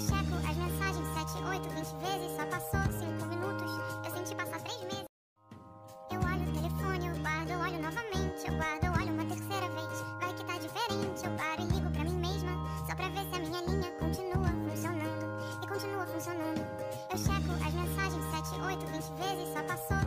Eu checo as mensagens 7, 8, 20 vezes. Só passou 5 minutos. Eu senti passar 3 meses. Eu olho o telefone, eu guardo, olho novamente. Eu guardo, olho uma terceira vez. Vai que tá diferente. Eu paro e ligo pra mim mesma. Só pra ver se a minha linha continua funcionando. E continua funcionando. Eu checo as mensagens 7, 8, 20 vezes. Só passou.